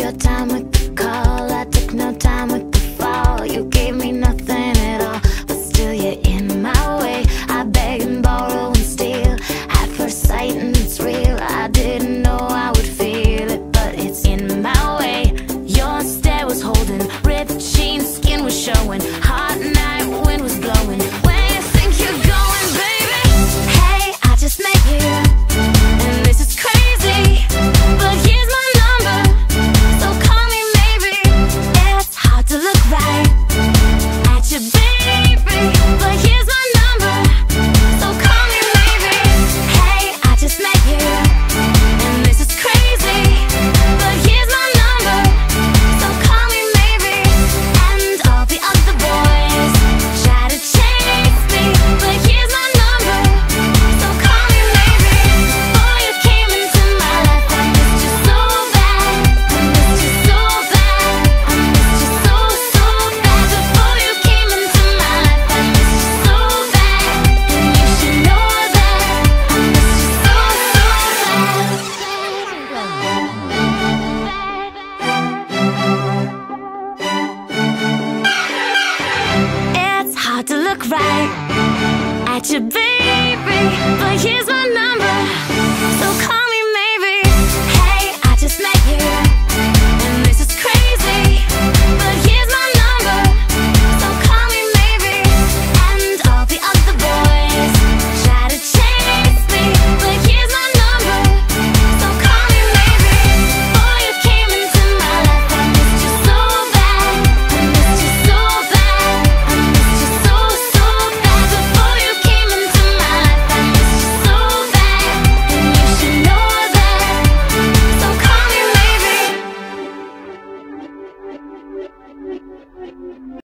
your time again. Got your baby, but here's my number.